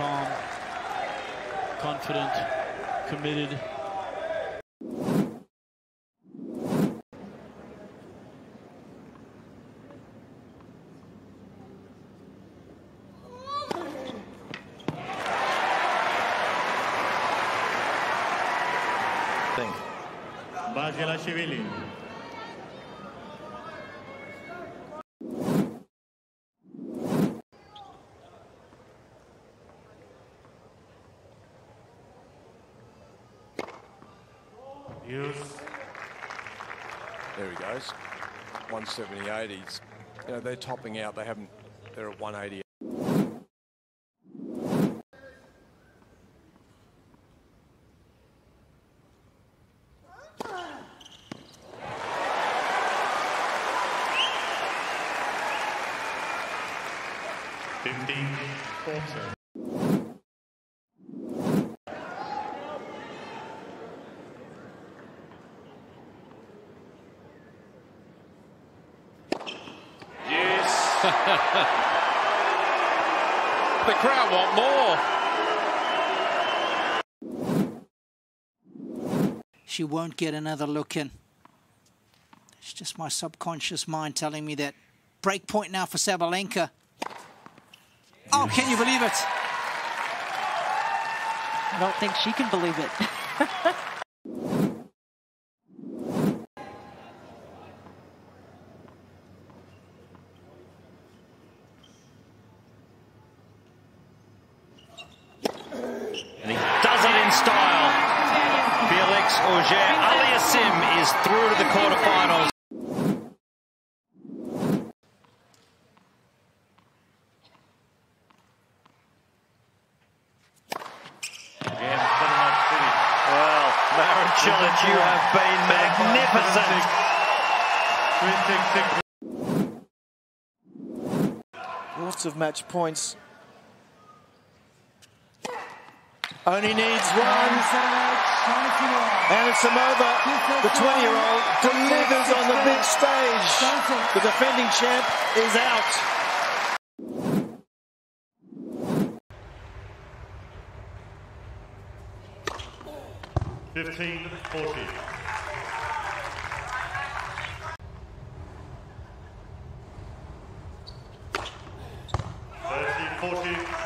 calm, confident, committed. Think. Basilashvili. There he goes. 178. He's, you know, they're topping out. They haven't. They're at 180. Fifteen, the crowd want more. She won't get another look in. It's just my subconscious mind telling me that break point now for Sabalenka. Oh, can you believe it? I don't think she can believe it. And he does it in style. Felix Auger Aliassime is through to the quarterfinals. Again, pretty much finished. Well, Marin Cilic, you have been magnificent. Three, six, six. Lots of match points. Only needs one. And it's Anisimova, the 20 year old, delivers on the big stage. The defending champ is out. Fifteen forty. Thirty forty.